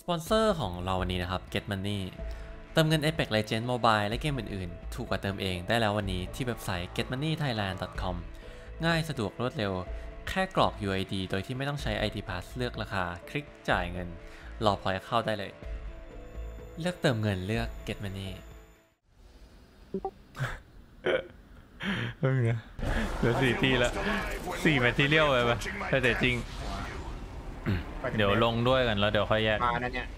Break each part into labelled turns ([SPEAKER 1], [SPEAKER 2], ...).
[SPEAKER 1] สปอนเซอร์ของเราวันนี้นะครับ Get Money เติมเงิน Apex Legends Mobile และเกมอื่นๆ ถูกกว่าเติมเองได้แล้ววันนี้ที่เว็บไซต์ getmoneythailand.com ง่ายสะดวกรวดเร็ว แค่กรอก UID โดยที่ไม่ต้องใช้ ID Pass เลือกราคา คลิกจ่ายเงิน รอพอยเข้าได้เลย เลือกเติมเงินเลือก Get Money
[SPEAKER 2] เฮ้ยนะเหลือสี่ทีละสี่ material เลยปะแต่จริง เดี๋ยวลงด้วยกันแล้วเดี๋ยวค่อยแยก
[SPEAKER 3] มานั่นเนี่ย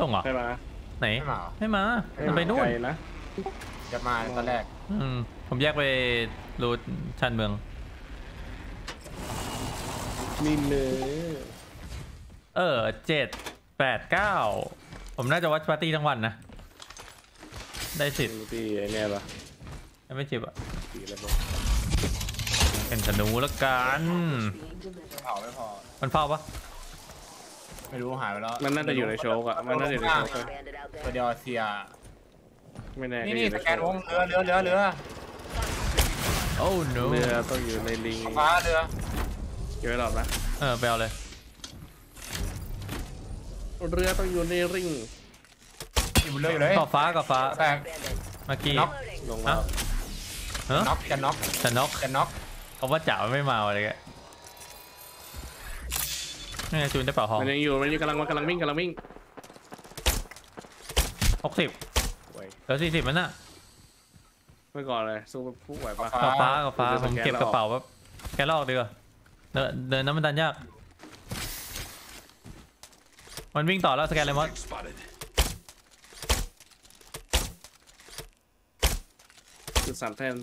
[SPEAKER 2] ลงเหรอ
[SPEAKER 4] ใช่ไหม
[SPEAKER 2] ไหน
[SPEAKER 3] ไม่มาเหรอ
[SPEAKER 2] ไม่มามันไปนู่น
[SPEAKER 4] ไกลนะ
[SPEAKER 3] จะมาตอนแรก
[SPEAKER 2] อืมผมแยกไปรูทชานเมือง
[SPEAKER 4] นี่เนื้อ
[SPEAKER 2] เออเจ็ดแปดเก้าผมน่าจะวัดปาร์ตี้ทั้งวันนะ ได้สิทธิ์
[SPEAKER 4] ที่ไอ้เนี่ยปะ
[SPEAKER 2] ไม่จิบอะ
[SPEAKER 4] สีอะไรบ้าง
[SPEAKER 2] เป็นธนูแล้วกัน
[SPEAKER 3] เผาไม่พอ
[SPEAKER 2] มันเฝ้าปะ
[SPEAKER 3] ไม่รู้หายไปแล้ว
[SPEAKER 4] มันน่าจะอยู่ในโชกอะมันน่าจะอยู่ในโชกอะ
[SPEAKER 3] ตัวเดียวเสีย
[SPEAKER 4] ไม่แน่
[SPEAKER 3] นี่
[SPEAKER 4] ก็อ
[SPEAKER 3] นี่
[SPEAKER 4] ยู่
[SPEAKER 3] ส
[SPEAKER 4] ใน
[SPEAKER 3] แก
[SPEAKER 4] โช
[SPEAKER 3] นว
[SPEAKER 4] ก
[SPEAKER 3] งเรือเรือเรือเรือ
[SPEAKER 2] โอ้ no
[SPEAKER 4] เรือต้องอยู่ในลิง
[SPEAKER 3] ฟ้าเรือ
[SPEAKER 4] เก็บไว้หรอบนะ
[SPEAKER 2] เออไปเอาเลย
[SPEAKER 4] เรือต้องอยู่ในริง
[SPEAKER 3] อยู่บนเรืออยู่เลย
[SPEAKER 2] กอบฟ้ากอบฟ้า
[SPEAKER 3] แตก
[SPEAKER 2] เมื่อกี้
[SPEAKER 3] น็อก
[SPEAKER 4] ลงมา
[SPEAKER 2] ฮะ
[SPEAKER 3] น็อกจะน็อก
[SPEAKER 2] จะน็อก
[SPEAKER 3] จะน็อก
[SPEAKER 2] เขาว่าจ๋าไม่มาอะไรแกนี่ ไงจูนได้เปล่าหอ
[SPEAKER 4] มันยังอยู่มันยังกำลังมันกำลังวิ่งกำลังวิ่ง
[SPEAKER 2] หกสิบ
[SPEAKER 4] โอ้ย
[SPEAKER 2] เหลือสี่สิบมันน่ะ
[SPEAKER 4] ไปก่อนเลยสู้ผู้ไหวปะ
[SPEAKER 2] กอบฟ้ากอบฟ้า
[SPEAKER 4] เดี๋ยว
[SPEAKER 2] ผม
[SPEAKER 4] สแกน
[SPEAKER 2] เก็บกระเป๋าแบบแกลอกดีกว่าเดินเดินน้ำมันดันยาก มันวิ่งต่อแล้วสแกนเลยมอส
[SPEAKER 4] จุดสามแท่น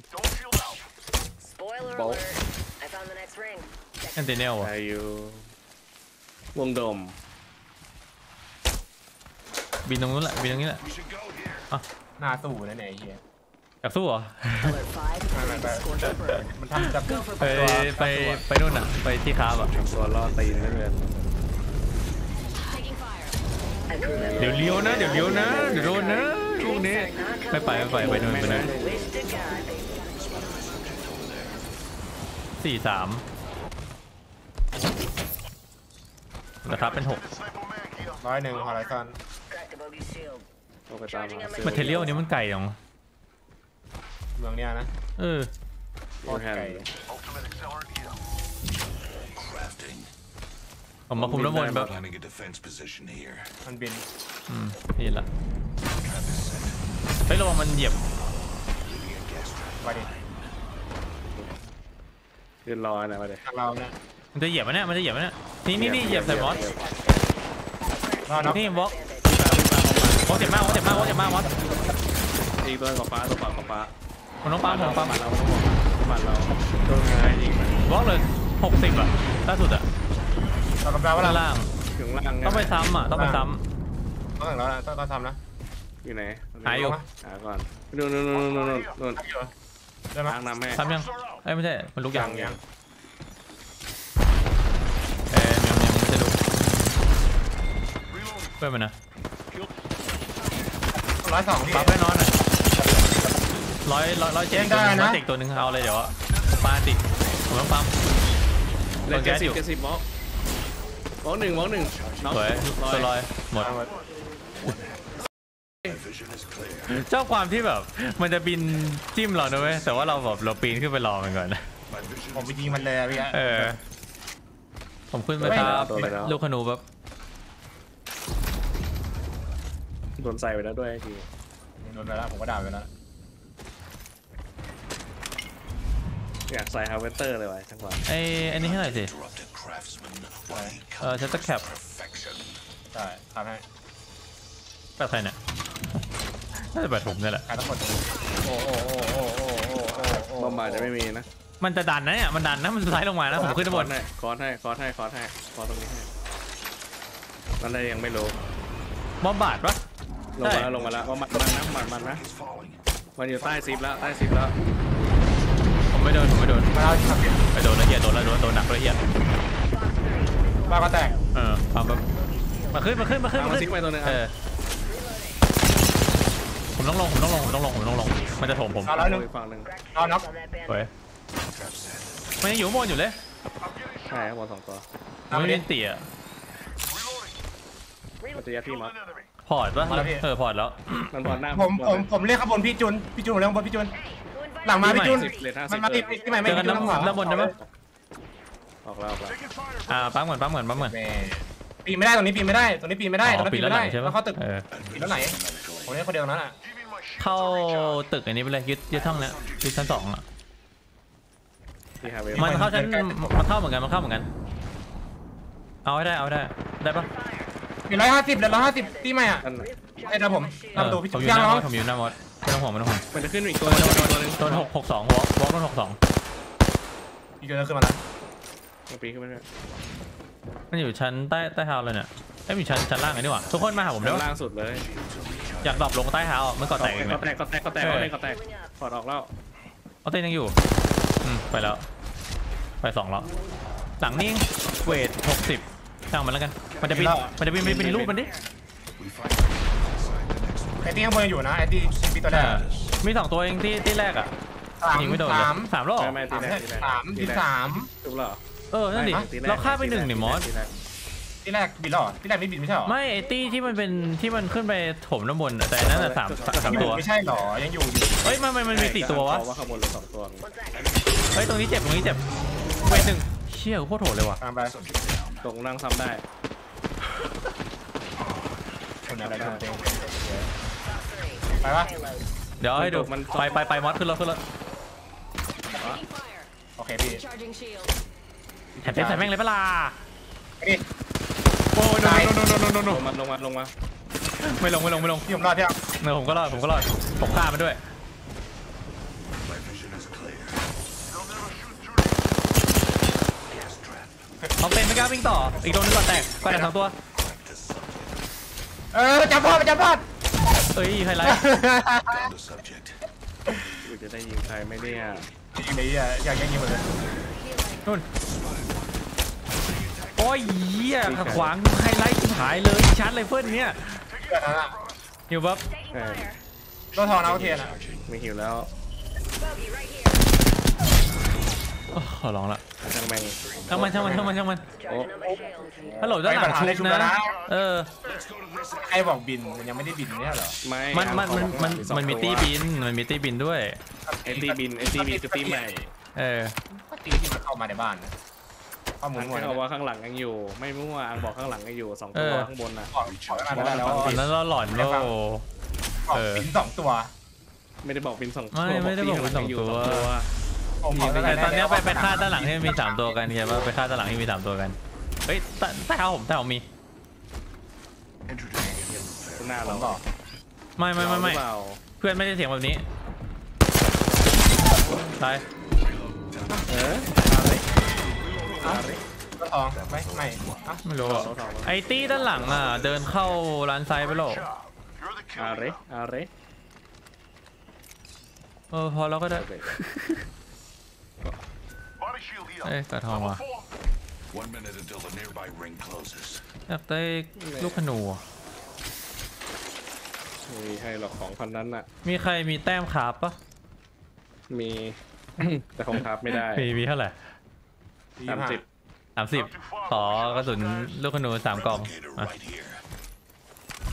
[SPEAKER 5] Spoiler
[SPEAKER 4] Bolt.
[SPEAKER 5] alert. I found the next ring.
[SPEAKER 2] แอนติเนล
[SPEAKER 4] ไออยู่ วงดม
[SPEAKER 2] บินตรงนู้นแหละบินตรงนี้แหละ
[SPEAKER 3] หน้าสู้นั่นเองไอ้เฮีย
[SPEAKER 2] อยากสู้เหรอ
[SPEAKER 5] Alert 5.
[SPEAKER 3] ไม่ไม่ไม่
[SPEAKER 5] Scorched bird.
[SPEAKER 3] มันทำจับ
[SPEAKER 2] ไปไปไปนู่นอะ ไปที่คาบอะ
[SPEAKER 4] ตัวล่อตีนได้เลย
[SPEAKER 5] I grew them
[SPEAKER 2] เดี๋ยวเลี้ยวนะ เดี๋ยวเลี้ยวนะ เดี๋ยวโดนนะช่วงนี้ไม่ไปไม่ไปไปนู่นไปนู่น
[SPEAKER 5] Wish to God they
[SPEAKER 2] สี่สาม นะครับเป็นหก
[SPEAKER 3] ร้อยหนึ่งฮอลไลซอน
[SPEAKER 5] cracked the bogey shield.
[SPEAKER 4] ต้องไปตามหา
[SPEAKER 2] มาเทเรียลนี้มันไก่จังวะ
[SPEAKER 3] เมืองเนี้ยนะ
[SPEAKER 2] เออ
[SPEAKER 3] โคตรไก่
[SPEAKER 2] ผมมาคุมน้ำมนต์แบบ
[SPEAKER 6] Planning a defense position here.
[SPEAKER 3] มันบิน
[SPEAKER 2] อืมนี่ละเฮ้ยระวังมันเหยียบ
[SPEAKER 3] ไปดิ
[SPEAKER 4] ยืนรอนะมาเดี๋ยว
[SPEAKER 3] ทางเราเนี่ย
[SPEAKER 2] มันจะเหยียบมันเนี่ยมันจะเหยียบมันเนี่ย นี่นี่นี่เหยียบใส่มอส
[SPEAKER 3] รอน็อก
[SPEAKER 2] นี่บล็อกบล็อกเจ็บมากบล็อกเจ็บมากบล็อกเจ็บมากมอส
[SPEAKER 4] อีกตัวกับฟ้าตัวปากกับฟ้า
[SPEAKER 2] ผมต้องปั๊มผมปั๊ม
[SPEAKER 4] เราบ้านเราโดนงานยิงมัน
[SPEAKER 2] บล็อกเลยหกสิบอะล่าสุดอะ
[SPEAKER 3] เรากำลังว่า
[SPEAKER 2] ด้าน
[SPEAKER 3] เรา
[SPEAKER 2] ล่าง
[SPEAKER 4] ถึงล่าง
[SPEAKER 2] ต้องไปซ้ำอะต้องไปซ้
[SPEAKER 3] ต้องถึงแล้วนะต้องต้องทำนะ
[SPEAKER 4] อยู่ไหน
[SPEAKER 2] หาอยู่
[SPEAKER 4] หาก่อนนู่นนู่นนู่นนู่นนู่นนู่น
[SPEAKER 3] ทำอยู่ได้ไหม
[SPEAKER 4] ทางนำให้ำ
[SPEAKER 2] ซ้ำยังเอ้ยไม่ใช่ มันลุกยัง
[SPEAKER 3] ยัง
[SPEAKER 2] พื่อนมันนะ
[SPEAKER 3] ร้อยสองพี่
[SPEAKER 2] ปั๊บแน่นอนอะร้อยร้อยร้อยเจ๊กตัวหนึง
[SPEAKER 3] ได้นะ
[SPEAKER 2] ร้อยเจ๊กตัวหนึงเอาเลยเดี๋ยวอะปาติผมต้องปั๊ม
[SPEAKER 4] เลน
[SPEAKER 2] โดนแก๊
[SPEAKER 4] เจ็ด
[SPEAKER 2] ส
[SPEAKER 4] สิ
[SPEAKER 2] อบยู่
[SPEAKER 4] เจ็ดสิบบล็อกบล็อกหนึ่งบล็อกหนึ่งน็อก
[SPEAKER 2] สวยตัวลอยหมด
[SPEAKER 3] เอาหมด
[SPEAKER 6] Vision is clear.
[SPEAKER 2] ชอบความที่แบบมันจะบินจิ้มเรานะเว้ยแต่ว่าเราแบบเราปีนขึ้นไปรอมันก่อนนะ
[SPEAKER 6] My vision
[SPEAKER 3] ผมไปยิงมันเลยอะพี่อะ
[SPEAKER 2] เออ ผมขึ้นไปครับ ลูกขนูแบบ
[SPEAKER 4] โดนใส่ไปแล้วด้วยที
[SPEAKER 3] โดนไปแล้วผมก็ด่าไปแล้ว
[SPEAKER 4] อยากใส่ฮาวเวเตอร์เลยวะทั้งหวะ
[SPEAKER 2] ไอ้อันนี้ให้หน่อยสิเออฉัอร์แคป
[SPEAKER 3] ใช่ทำให้
[SPEAKER 2] แปดใครเนี่ยน่าจะแปดผมนี่แหละ
[SPEAKER 3] การทั้งหมดโอ้โอ้โอ้โอ้โอ้โอ้โอ้
[SPEAKER 4] บอมบาจะไม่มีนะ
[SPEAKER 2] มันจะดันนะเนี่ยมันดันนะมันสไลด์ลงมานะผมขึ้นบน
[SPEAKER 4] คอร์สให้คอร์สให้คอร์สให้คอร์สตรงนี้ให้นั่นเลยยังไม่รู้
[SPEAKER 2] บอมบาดปะ
[SPEAKER 4] ลง
[SPEAKER 2] ใช่
[SPEAKER 4] มาแล้วลงมาแล้วว่ามันมันนะมันมันนะ
[SPEAKER 6] Is falling.
[SPEAKER 4] มันอยู่ใต้ซิปแล้วใต้ซิปแล้ว
[SPEAKER 2] ผมไม่โดนผมไม่โดน
[SPEAKER 3] มาแล้วทำผิด
[SPEAKER 2] ไปโดนละเอียดโดนแล้วโดนโดนหนักละเอียด
[SPEAKER 3] บ้านก็แตก
[SPEAKER 2] เออปั๊มแบบมาขึ้นมาขึ้นมาขึ้น
[SPEAKER 4] เอา
[SPEAKER 2] มา
[SPEAKER 4] มา
[SPEAKER 2] ขึ้
[SPEAKER 4] ซิก
[SPEAKER 2] น
[SPEAKER 4] ไปตัวหนึง
[SPEAKER 2] เอ
[SPEAKER 4] อะ
[SPEAKER 2] อผมต้องลงผมต้องลงผมต้องลงผมต้องลงมันจะโถมผม
[SPEAKER 3] เอาแล้วหนึ่ง
[SPEAKER 4] อีกฝั่งหนึ่ง
[SPEAKER 3] เอาน็อก
[SPEAKER 5] Saw that bandit.
[SPEAKER 2] เฮ้ยมันยังอยู่ข้างบนอยู่เลย
[SPEAKER 4] ใช่ครับบอลสองตัว
[SPEAKER 2] มันไม่เล่นเตี่ย
[SPEAKER 5] Reloading.
[SPEAKER 4] มันจะยัดพี่มอส
[SPEAKER 2] พอร์ตปะ
[SPEAKER 3] มาแล้วพี่
[SPEAKER 2] เออพอร์ตแล้ว
[SPEAKER 4] มันบอลหน้า
[SPEAKER 3] ผมผมผมเรียกข้างบนพี่จุนพี่จุนผมเรียกข้างบนพี่จุน หลังมาพี่จุน
[SPEAKER 4] สิบเลทห้าสิ
[SPEAKER 3] มัน
[SPEAKER 4] บ
[SPEAKER 3] มาพี่พี่ใหม่ไม่
[SPEAKER 2] เจอกัน
[SPEAKER 3] พี่จุน
[SPEAKER 2] น้ำ
[SPEAKER 3] ข้างหลัง
[SPEAKER 2] น้ำบนได้ปะ
[SPEAKER 4] ออกแล้วออกแล้ว
[SPEAKER 2] อ่าปั๊มเหมือนปั๊มเหมือนปั๊มเหมือน
[SPEAKER 3] แม่ปีนไม่ได้ตรงนี้ปีนไม่ได้ตรงนี้ปีนไม่ได้ตรงนั้น
[SPEAKER 2] ปิ
[SPEAKER 3] ปี
[SPEAKER 2] ด
[SPEAKER 3] น
[SPEAKER 2] แล้ว
[SPEAKER 3] ไม่
[SPEAKER 2] ห
[SPEAKER 3] ได้
[SPEAKER 2] ลังใช่
[SPEAKER 3] แล้
[SPEAKER 2] ปะ
[SPEAKER 3] วเข้าตึก
[SPEAKER 2] เออ
[SPEAKER 3] ปีนแล้วไหนผมเรียกคนเดียวตรงนั้นอะ
[SPEAKER 2] เข้าตึกอันนี้ไปเลยยึดยึดห้องเนี้ยยึดชั้นสองอะ
[SPEAKER 4] ที่ฮาเว
[SPEAKER 2] มันเข้าชั้นมันเข้าเหมือนกันมันเข้าเหมือนกัน เอาให้ได้เอาให้ได้ได้ปะ
[SPEAKER 3] ปีนร้อยห้าสิบเหลือร้อยห้าสิบตีใหม่อะ
[SPEAKER 4] นั่นน่ะ
[SPEAKER 3] ไอ้เดี๋ยวผม
[SPEAKER 2] เออ
[SPEAKER 3] ทำตัวพี่
[SPEAKER 2] ผ
[SPEAKER 3] จุ
[SPEAKER 2] ม
[SPEAKER 3] น
[SPEAKER 2] อยู่ห
[SPEAKER 3] ย่าง
[SPEAKER 2] น้า
[SPEAKER 3] น้
[SPEAKER 2] ม
[SPEAKER 3] อ
[SPEAKER 2] ดผมอยู่หน้ามดไม่ต้องห่วงไม่ต้องห่วง
[SPEAKER 4] มันจะขึ้นอีกตัวนึงตัวนึง
[SPEAKER 2] โดนหกหกสองวอล์กวอล์กโดนหกสอง
[SPEAKER 3] พี่จุนจะขึ้นมาแล้ว
[SPEAKER 4] มันปีนขึ้นมาด้วย
[SPEAKER 2] มันอยู่ชั้นใต้ใต้เท้าเลยเนี่ยไอ้ยมีชั้นชั้นล่างไงนี่หว่าทุกคนมาหาผมได้
[SPEAKER 4] ด้าน
[SPEAKER 2] ปะ
[SPEAKER 4] ล่างสุดเลย
[SPEAKER 2] อยากดรอปลงใต้เท้าอะมันก่อแตกอีกไหม
[SPEAKER 4] ก็แตกก็แตกก็แตกก็แตกก็แตกถอดออกแล้ว
[SPEAKER 2] เอาเต้นยังอยู่อืมไปแล้ว ไปสองแล้วหลังนี่เวทหกสิบ ช่างมันแล้วกัน มันจะบิน มันจะบินเป็นรูปมันดิ
[SPEAKER 6] We fight inside the next
[SPEAKER 3] ไอ้ตีข้างบนยังอยู่นะไอ้ตีตีตัวแร
[SPEAKER 2] เอกอมีสองตัวเองที่ที่แรกอะ
[SPEAKER 3] สาม
[SPEAKER 2] ยิงไม่โดนเลย
[SPEAKER 3] สาม
[SPEAKER 2] สามรอบ
[SPEAKER 4] ไม่ไม่ตีแรกตีแรก
[SPEAKER 3] สามตีสาม
[SPEAKER 4] ถูกแล้ว
[SPEAKER 2] เออ นั่นดิ
[SPEAKER 4] ตีแรก
[SPEAKER 2] เราฆ่าไปหนึ่งนี่มอส
[SPEAKER 4] ตีแรก
[SPEAKER 3] ตีแรกบินหรอตีแรกไม่บินไม่ใช่หรอ
[SPEAKER 2] ไม่ไอตี้ที่มันเป็นที่มันขึ้นไปถมน้ำบนอะแต่อันนั้นอะสามสามสามตัว
[SPEAKER 3] ไม่ใช่หรอ ยังอยู่อยู่
[SPEAKER 2] เฮ้ยมันมันมันมีสี่ตัววะ
[SPEAKER 4] เพราะว่าข้างบนเหลือสองตัว
[SPEAKER 2] เฮ้ยตรงนี้เจ็บตรงนี้เจ็บเวทหนึ่งเชี่ยโคตรโหดเลยว่ะ
[SPEAKER 3] ตามไป
[SPEAKER 4] ตรงนั่งซ้ำได้
[SPEAKER 3] คนอะไรคนเต็งไปปะ
[SPEAKER 2] เดี๋ยวให้ดูไปไปไปมอสขึ้นรถขึ้นรถ
[SPEAKER 3] โอเคพี่
[SPEAKER 5] Charging shield.
[SPEAKER 2] แถมเป็นใส่แม่งเลยเปะล่า
[SPEAKER 3] ไปดิ
[SPEAKER 2] โอ้ย
[SPEAKER 3] ตาย
[SPEAKER 2] โนโนโนโนโน
[SPEAKER 4] ลงมาลงมาลงมา
[SPEAKER 2] ไม่ลงไม่ลงไม่ลง
[SPEAKER 3] พี่ผมรอดพี่
[SPEAKER 2] เออผมก็รอดผมก็รอดผมฆ่ามันด้วย ไม่กล้าวิ่งต่อ อีกโดนนึงก่อนแตกก็แตกสองตัว
[SPEAKER 6] Practice subject.
[SPEAKER 3] เออจับพอดจับพอด
[SPEAKER 2] เอ้ยไฮไลท์
[SPEAKER 6] Down to subject.
[SPEAKER 4] กูจะได้ยิงใครไหมเนี่ย
[SPEAKER 3] ยิงเลยอะอยากยิงยิงหมดเลย
[SPEAKER 2] นู่นโอ้ยเหี้ยขัดขวางไฮไลท์ชิบหายเลยชาร์จไรเฟิลเนี่ย
[SPEAKER 3] เกิดนั้นอะ
[SPEAKER 2] อยู่ปั๊บ
[SPEAKER 4] เออ
[SPEAKER 3] รถทองนะโอเคนะ
[SPEAKER 6] Charging.
[SPEAKER 4] ไม่หิวแล้ว
[SPEAKER 2] โอ้ ขอร้องละ
[SPEAKER 4] ช่างแม่ง
[SPEAKER 2] ช่างมันช่างมันช่างมันช่างมัน
[SPEAKER 4] โอ้
[SPEAKER 2] ฮัลโหลด้านหลังชุบนะ เออ
[SPEAKER 3] ใครบอกบินมันยังไม่ได้บินเนี่ยเหรอ
[SPEAKER 4] ไม่
[SPEAKER 2] มันมันมันมันมันมีตี้บิน มันมีตี้บินด้วย
[SPEAKER 4] ไอตีบินไอตีบินคือตีใหม่
[SPEAKER 2] เออ
[SPEAKER 3] ตีที่มันเข้ามาในบ้านข้อมูล
[SPEAKER 4] อัง
[SPEAKER 3] หมด
[SPEAKER 4] เขาว่าข้างหลังยังอยู่ ไม่มั่วอังบอกข้างหลังยังอยู่สองตัว
[SPEAKER 2] เออ
[SPEAKER 4] ข้างบนน่ะ
[SPEAKER 3] ขอขอได้แล้ว
[SPEAKER 2] ตอนนั้นเราหลอนโล
[SPEAKER 3] ขอ
[SPEAKER 2] เออ
[SPEAKER 3] บินสองตัว
[SPEAKER 4] ไม่ได้บอกบินสอง
[SPEAKER 2] ไม่ไม่ได้บอกบินสองตัว
[SPEAKER 3] ผมขอได้
[SPEAKER 2] แต่ตอนเนี้ยไปไปฆ่าด้านหลังที่มีสามตัวกันเห็นป่ะไปฆ่าด้านหลังที่มีสามตัวกัน เฮ้ยใต้ใต้เท้าผมใต้ผมมี
[SPEAKER 4] หน้า
[SPEAKER 3] ผ
[SPEAKER 4] เรา
[SPEAKER 3] มบอก
[SPEAKER 2] ไม่ไม่ไม่ไม่
[SPEAKER 4] หรือเปล่า
[SPEAKER 2] เพื่อนไม่ได้เสียงแบบนี้ตาย
[SPEAKER 4] เออ
[SPEAKER 3] รถทองไม่ไม่อะ
[SPEAKER 2] ไม่รู้อะไอ้ตี้ด้านหลังอะเดินเข้าร้านไซด์ไปหรอก
[SPEAKER 4] อาเรอาเร
[SPEAKER 2] เออพอแล้วก็ได้
[SPEAKER 6] Body shield here.
[SPEAKER 2] เอ้ยกระทองว่ะ
[SPEAKER 6] One minute until the nearby ring closes.
[SPEAKER 2] อยากได้ลูกขนูอะ
[SPEAKER 4] มีให้หรอกของพันนั้นน่ะ
[SPEAKER 2] มีใครมีแต้มขาบปะ
[SPEAKER 4] มี แต่ของทับไม่ได้
[SPEAKER 2] มีมีเท่าไหร่
[SPEAKER 4] สามสิบ
[SPEAKER 2] สามสิบขอกระสุนลูกขนูสามกล่อง
[SPEAKER 6] Locator
[SPEAKER 2] อะ
[SPEAKER 6] right here.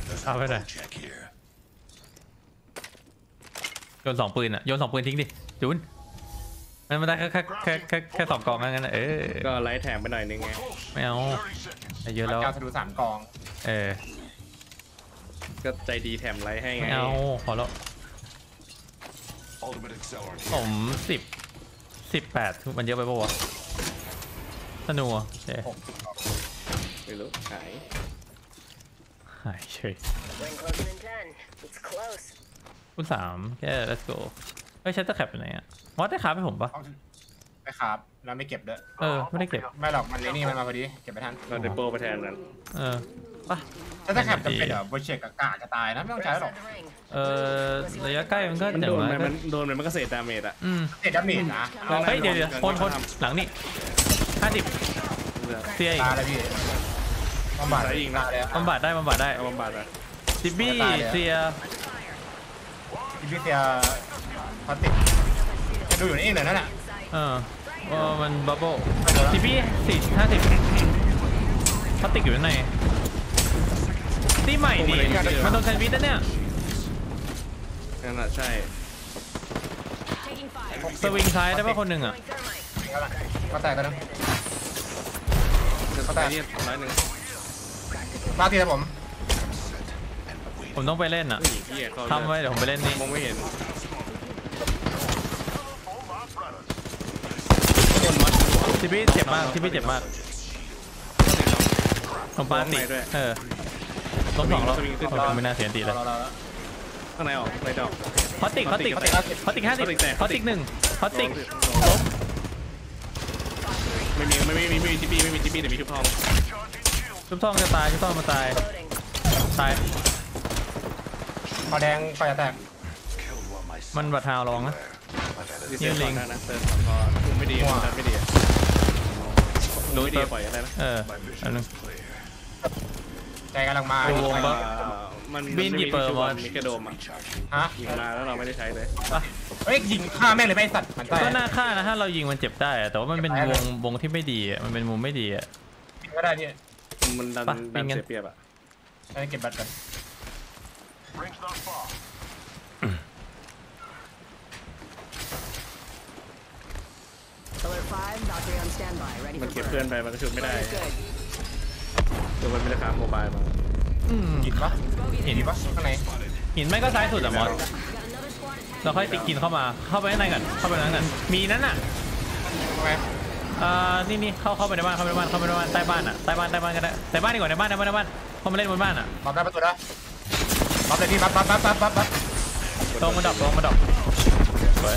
[SPEAKER 6] There's
[SPEAKER 2] Ah,
[SPEAKER 6] a
[SPEAKER 2] wait
[SPEAKER 6] full
[SPEAKER 2] there.
[SPEAKER 6] check here.
[SPEAKER 2] โยนสองปืนอะโยนสองปืนทิ้งดิจูน มันมาได้แค่แค่แค่แค่แค่สองกล่องงั้นนะเออ
[SPEAKER 4] ก็ไล่แถมไปหน่อยนึงไง
[SPEAKER 2] ไม่เอาไอ้เยอะแล้ว
[SPEAKER 3] เจ้าสะดุสามกอง
[SPEAKER 2] เออ
[SPEAKER 4] ก็ใจดีแถมไล่ให้ไง
[SPEAKER 2] ไม่เอาพอแล้ว
[SPEAKER 6] Ultimate accelerant.
[SPEAKER 2] ผมสิบสิบแปดมันเยอะไปปะวะธนูอะโอเค
[SPEAKER 3] หกสิบกอง
[SPEAKER 4] ไม่รู้หาย
[SPEAKER 2] หายเฉย
[SPEAKER 5] Ring closing in 10. It's close.
[SPEAKER 2] คุณสามแค่ let's go เฮ้ยใช้ตะแคปไปไหนอะมอสได้ขาให้ผมปะ
[SPEAKER 3] เอาไปครับแล้วไม่เก็บด้วย
[SPEAKER 2] เออไม่ได้เก็บ
[SPEAKER 3] ไม่หรอกมันนี่มันมาพอดีเก็บไปทัน
[SPEAKER 4] เราได้โปรไปแทนนั้น
[SPEAKER 2] เออปะ
[SPEAKER 3] ถ้าจะแคปจำเป็นเหรอโบเชกกับกาจะตายนะไม่ต้องใช้หรอก
[SPEAKER 5] Inside the ring.
[SPEAKER 2] เออระยะใกล้มันก็
[SPEAKER 4] มัน
[SPEAKER 2] อย่า
[SPEAKER 4] โด
[SPEAKER 2] ง
[SPEAKER 4] น
[SPEAKER 2] น้อย
[SPEAKER 4] ไป
[SPEAKER 2] ก็
[SPEAKER 4] มันโดนไปมันก็เศษดาเมจอะ
[SPEAKER 2] อืม
[SPEAKER 3] เจ็ดดาเมจนะ
[SPEAKER 2] เฮ้ยเดี๋ยวเดี๋ยวคนคนหลังนี่ห้าสิบเสียอีก
[SPEAKER 3] ตายเลยพี่บำบัด
[SPEAKER 4] ได้ยิงนะ
[SPEAKER 3] ตายเลย
[SPEAKER 2] บำบัดได้บำบัดได้
[SPEAKER 4] เอาบำบัดอะ
[SPEAKER 2] ซิบบี้เสีย
[SPEAKER 3] พี่พี่เสียพ ลาสติกดูอยู่นี่เองเลยนั่นแหละ
[SPEAKER 2] เออว่ามันบับเบิ้ลซิบบี้สี่ห้าสิบพลาสติกอยู่ข้างในใหม่ดิมันโดนแซนด์วิชนะเนี่ย
[SPEAKER 4] นั่นแหละใช่
[SPEAKER 5] Taking fire.
[SPEAKER 2] สวิงซ้ายได้ป่ะคนหนึ่งอะ
[SPEAKER 5] Throwing thermite.
[SPEAKER 3] ก็แตกกันนะ
[SPEAKER 4] จะตายนี่ร้อยหนึ่ง
[SPEAKER 3] มาทีละผม
[SPEAKER 2] ผมต้องไปเล่นอะ
[SPEAKER 4] นี่พี่เขา
[SPEAKER 2] ทำไว้เดี๋ยวผมไปเล่นนี่
[SPEAKER 4] มองไม่เห็น
[SPEAKER 2] ทิปปี้เจ็บมากทิปปี้เจ็บมากผมปาติเออล้มสองแล้วผมไม่น่าเสียตีเลย
[SPEAKER 3] รอรอรอ
[SPEAKER 4] ข้างในออกในดอก
[SPEAKER 2] พอติกพอติกพอติกห้าสิบพอติกหนึ่งพอติก
[SPEAKER 4] ล้มไม่มีไม่มีไม่มีทิปปี้ไม่มีทิปปี้แต่มีชุบทอง
[SPEAKER 2] ชุบทองจะตายชุบทองมาตาย
[SPEAKER 5] Loading.
[SPEAKER 2] ตาย
[SPEAKER 3] ขอแดงไฟจะแตก
[SPEAKER 6] Killed one myself.
[SPEAKER 2] มันบัดฮาวลองนะ
[SPEAKER 6] I've had
[SPEAKER 4] ดี
[SPEAKER 6] it.
[SPEAKER 4] เซลก่อนได้นะเติมก่อนก็คุมไม่ดีมันไม่ดี ดูไม่ดีปล่อยอะไรนะ
[SPEAKER 2] เออ
[SPEAKER 6] My
[SPEAKER 2] อัน
[SPEAKER 6] vision
[SPEAKER 2] นึง
[SPEAKER 6] is clear.
[SPEAKER 3] ใจกำลังมา
[SPEAKER 2] ดูวงปะ
[SPEAKER 4] มัน
[SPEAKER 2] บินหยิบเปิดมา
[SPEAKER 4] มีแค่โดมอะ
[SPEAKER 6] Recharging.
[SPEAKER 3] ฮะ
[SPEAKER 4] ยิงมาแล้วเราไม่ได้ใช้เลย
[SPEAKER 3] เฮ้ยยิงฆ่าแม่งเลยไม่ไอ้สัตว์มันใต้
[SPEAKER 2] ก็น่าฆ่านะถ้าเรายิงมันเจ็บได้อะแต่ว่ามันเป็นวงวงที่ไม่ดีอะมันเป็นมุมไม่ดีอะ
[SPEAKER 3] ก็ได้พี่
[SPEAKER 4] มันดัน
[SPEAKER 2] ปะ
[SPEAKER 4] ดัน
[SPEAKER 2] เป็นงั้น
[SPEAKER 4] เสียเปรียบอะ
[SPEAKER 3] ได้เก็บบัตรกัน
[SPEAKER 4] มัน
[SPEAKER 5] for
[SPEAKER 4] เก็บ
[SPEAKER 5] burn.
[SPEAKER 4] เพื่อนไปมันก็ชุบไม่ได้
[SPEAKER 5] Good.
[SPEAKER 4] คือมันไม่ได้ขาโมบายมา
[SPEAKER 2] อืม
[SPEAKER 3] หินปะ
[SPEAKER 2] หิน
[SPEAKER 3] หินปะข้างใน
[SPEAKER 2] หินไม่ก็ซ้ายสุดอะมอส
[SPEAKER 5] Got another squad attacking.
[SPEAKER 2] เราค่อยติดกินเข้ามาเข้าไปข้างในกันเข้าไปข้างในกันมีนั่นน่ะ
[SPEAKER 3] ทำไม
[SPEAKER 2] อ่านี่นี่เข้าเข้าไปในบ้านเข้าไปในบ้านเข้าไปในบ้านใต้บ้านอะใต้บ้านใต้บ้านก็ได้ใต้บ้านดีกว่าในบ้านในบ้านในบ้านเข้ามาเล่นบนบ้านอะ
[SPEAKER 3] บัฟได้ประตูได้บัฟเลยพี่บัฟบัฟบัฟบัฟบัฟบัฟ
[SPEAKER 2] ลงมาดับลงมาดับสวย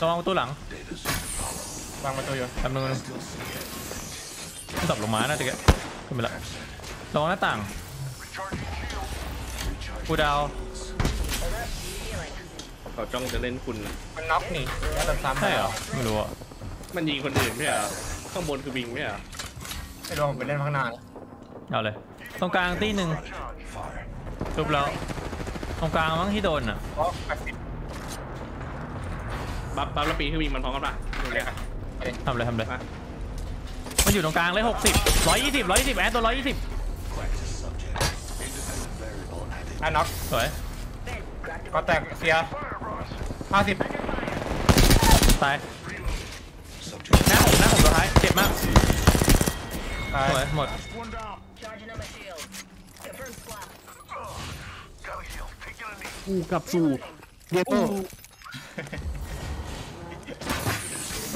[SPEAKER 2] ระวังประตูหลัง
[SPEAKER 3] วางประตูอยู่
[SPEAKER 2] แป๊บนึงนึงมันดับลงมาน่าจะแกขึ้นไปละระวังหน้าต่างกูดาว
[SPEAKER 4] เขาจ้องจะเล่นคุณน่ะ
[SPEAKER 3] มันน็อกนี่แล้วโดนซ้ำ
[SPEAKER 2] ใช่เหรอไม่รู้อะ
[SPEAKER 4] มันยิงคนอื่นไม่ใช่เหรอข้างบนคือวิงไม่ใช่เหรอ
[SPEAKER 3] ไม่รู้ผมไปเล่นข้างหน้า
[SPEAKER 2] เอาเลย ตรงกลางตีหนึ่งทุบแล้ว ตรงกลางมั้งที่โดนอะ
[SPEAKER 3] เพราะแปดสิบ
[SPEAKER 4] บัฟบัฟแล้วปีนคือวิงมันพร้อมกันปะตรงเนี้ย
[SPEAKER 2] ทำเลยทำเลย
[SPEAKER 4] มา
[SPEAKER 2] มันอยู่ตรงกลางเลยหกสิบร้อยยี่สิบร้อยยี่สิบแอดตัวร้อยยี่สิบ
[SPEAKER 3] อะน็อก
[SPEAKER 2] สวย
[SPEAKER 3] ก็แตกเสียห้าสิบ
[SPEAKER 2] ตายหน้าผมหน้าผมตัวท้ายเจ็บมาก
[SPEAKER 3] ตาย
[SPEAKER 2] สวยหมด
[SPEAKER 6] One down.
[SPEAKER 5] Charging on my shield. Confirm slap.
[SPEAKER 6] Gotta heal. Taking a knee.
[SPEAKER 4] กูกลับสู่
[SPEAKER 2] เ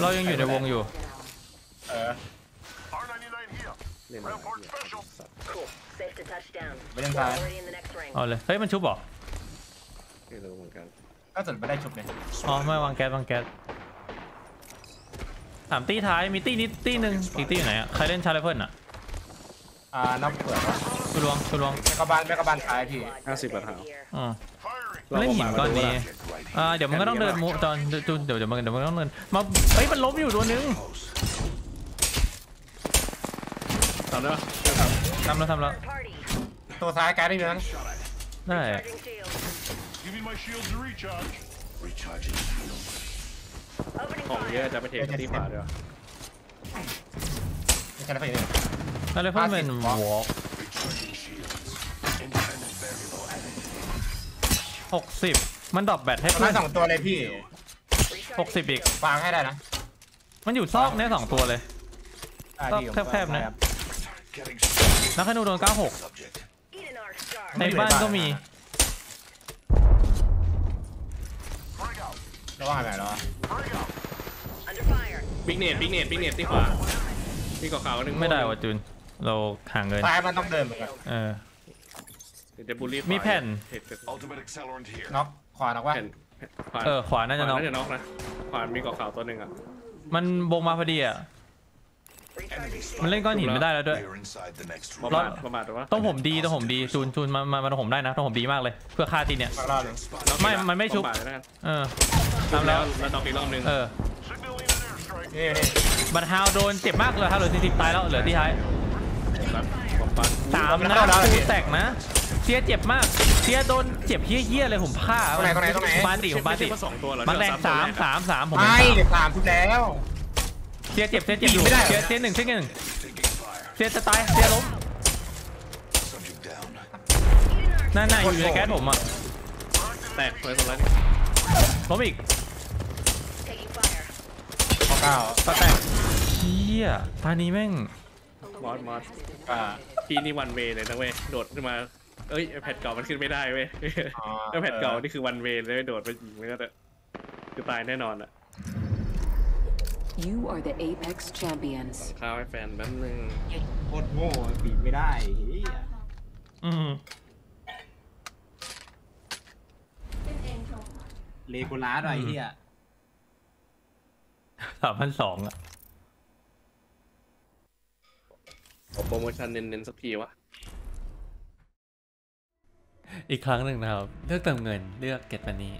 [SPEAKER 2] รายังอยู่ในวงอยู่
[SPEAKER 3] เออ
[SPEAKER 6] R99 here.
[SPEAKER 4] เล่น
[SPEAKER 6] Report special.
[SPEAKER 5] Cool. Safe to touch down.
[SPEAKER 3] Bên
[SPEAKER 5] We're
[SPEAKER 3] phải.
[SPEAKER 5] already in the next ring.
[SPEAKER 2] เอาเลย เฮ้ย มันชุบเหรอ
[SPEAKER 4] ไม่รู้เหมือนกัน
[SPEAKER 3] ก็สุดไม่ได้ชุบเลย
[SPEAKER 2] อ๋อ ไม่วางแก๊สวางแก๊สสามตีท้าย มีตีนิดตีหนึ่งอีกตีอยู่ไหนอะ ใครเล่นชาร์ลเฟิลอะ
[SPEAKER 3] อ่าน็อกเปลือกวะ
[SPEAKER 2] คุณลวงคุณลวง
[SPEAKER 3] แม่กระบาลแม่กระบาลท้ายพี่
[SPEAKER 4] ห้าสิบกว่าเท้า
[SPEAKER 5] Here.
[SPEAKER 2] อ๋อ
[SPEAKER 6] Firing.
[SPEAKER 2] เล่นหินก้อนนี้อ่าเดี๋ยวมันก็ต้องเดินมูตอนจูนเดี๋ยวเดี๋ยวมันเดี๋ยวมันก็ต้องเดินมาเฮ้ยมันล้มอยู่ตัวนึง
[SPEAKER 4] ทำได้ปะ
[SPEAKER 2] ทำแล้วทำแล้ว
[SPEAKER 5] Party.
[SPEAKER 3] ตัวซ้ายไกด์ได้อยู่นั้น
[SPEAKER 2] ได้
[SPEAKER 5] Charging shield.
[SPEAKER 6] Give me my shields to recharge. Recharging shield.
[SPEAKER 5] Opening
[SPEAKER 4] ของเย
[SPEAKER 5] fire.
[SPEAKER 4] อะจะไปเทคที่ขวาด้วย
[SPEAKER 3] ไม่ใช่แล้วไปเนี่ย
[SPEAKER 2] ชาร์ลเฟิลเป็นวอล์ก หกสิบมันดรอปแบตให้
[SPEAKER 3] ตัว
[SPEAKER 2] เพื่
[SPEAKER 3] นั้
[SPEAKER 2] อน
[SPEAKER 3] นสองตัวเลยพี่
[SPEAKER 2] หกสิบอีก
[SPEAKER 3] วางให้ได้นะ
[SPEAKER 2] มันอยู่ซอกเนี้ยสองตัวเลย
[SPEAKER 3] อ่า
[SPEAKER 2] ก็
[SPEAKER 3] ดีผม
[SPEAKER 2] แคบๆนะ
[SPEAKER 3] ครับ
[SPEAKER 6] Getting started.
[SPEAKER 2] นักขนูโดน 96
[SPEAKER 6] Subject.
[SPEAKER 5] Eat an arc star.
[SPEAKER 2] ในบ้านก็มี
[SPEAKER 6] Bring out.
[SPEAKER 3] แล้วว่าไงแล้ววะ
[SPEAKER 6] Bring out.
[SPEAKER 5] Under fire.
[SPEAKER 4] บิ๊กเนตบิ๊กเนตบิ๊กเนตที่ขวาที่ขาวๆนึง
[SPEAKER 2] ไม่ได้ว่ะจูนเราห่างเงิน
[SPEAKER 3] ซ้ายมันต้องเดินเหมือนกัน
[SPEAKER 2] เออ
[SPEAKER 4] เดี๋ยวจะบูลลี่
[SPEAKER 2] มีแผ่น
[SPEAKER 4] เห็ด
[SPEAKER 6] Ultimate accelerant here.
[SPEAKER 3] น็อกขวาน็อกว่า
[SPEAKER 4] แผ่นขวา
[SPEAKER 2] เออขวาน่าจะน็อก
[SPEAKER 4] น่าจะน็อกนะขวามีเกาะขาวตัวหนึ่งอะ
[SPEAKER 2] มันบงมาพอดีอะ
[SPEAKER 5] Recharging shield.
[SPEAKER 2] มันเล่นก้อนหินไม่ได้แล้วด้วย
[SPEAKER 6] We're inside the next
[SPEAKER 4] ประ
[SPEAKER 6] room.
[SPEAKER 4] มาทประมาทหรือวะ
[SPEAKER 2] ต้องผมดีต้องผมดีจูนจูนมามามาต้องผมได้นะต้องผมดีมากเลย เพื่อฆ่าตีเนี่ย
[SPEAKER 3] มารอบหนึง
[SPEAKER 4] น็อก
[SPEAKER 2] ไม่
[SPEAKER 4] อีกละ
[SPEAKER 2] มันไม่ชุบ
[SPEAKER 4] ประาทแล้วกัน
[SPEAKER 2] เออ
[SPEAKER 4] ชุบ
[SPEAKER 2] ทำ
[SPEAKER 4] แล้
[SPEAKER 2] แล้วว
[SPEAKER 4] แล้วน็อกอีกรอบหนึง
[SPEAKER 2] เออ
[SPEAKER 6] Signaling an airstrike.
[SPEAKER 3] นี่นี่
[SPEAKER 2] บัตฮาวโดนเจ็บมากเลยฮาโลซิติตายแล้วเหลือที่ท้าย
[SPEAKER 4] ครับผมปัด
[SPEAKER 2] สามนะคูแตกนะ เสียเจ็บมากเสียโดนเจ็บเฮี้ยๆเลยผมฆ่า
[SPEAKER 3] ตรงไหนตรงไหนตรงไหน
[SPEAKER 2] ปานติผมปานติ
[SPEAKER 4] ไม่ใช่ว่สองตัวเหรอ
[SPEAKER 2] มันแรงสามสามสามผม
[SPEAKER 3] ไม่
[SPEAKER 2] เป็น
[SPEAKER 3] เดี๋ยวสามชุดแล้ว
[SPEAKER 2] เสียเจ็บเสียเจ็บอยู่
[SPEAKER 3] ไม่ได้เหรอ
[SPEAKER 2] เสียเสียหนึ่งเสียหนึ่ง
[SPEAKER 6] Taking fire.
[SPEAKER 2] เสียจะตายเสียล้ม
[SPEAKER 6] Subject
[SPEAKER 2] นั่นน่ะอยู่ในแก๊สผมอะ
[SPEAKER 4] แตกเลยตรงนั้น
[SPEAKER 2] ล้มอีก
[SPEAKER 3] ข้อเก้า
[SPEAKER 2] ก็แตกเชี่ยตานี้แม่ง
[SPEAKER 4] มอสมอส
[SPEAKER 3] อ่า
[SPEAKER 4] พี่นี่วันเวเลยนะเว้ยโดดขึ้นมา เอ้ยแผ่นเก่ามันขึ้นไม่ได้เว้ย
[SPEAKER 3] อ๋อ
[SPEAKER 4] ถ้าแผ่นเก่านี่คือวันเวเลยโดดไปยิงแล้วก็จะคือตายแน่นอนอะ
[SPEAKER 5] You are the Apex champions.
[SPEAKER 4] ข้าวให้แฟนแป๊บนึง
[SPEAKER 3] โคตรโง่ปีบไม่ได้เฮีย
[SPEAKER 2] อืม
[SPEAKER 3] เลโกลาสอะไรเฮีย
[SPEAKER 2] สามพันสองอะ
[SPEAKER 4] ขอโปรโมชั่นเน้นๆสักทีวะ
[SPEAKER 1] อีกครั้งหนึ่งนะครับ เลือกเติมเงินเลือกเก็ตมันนี้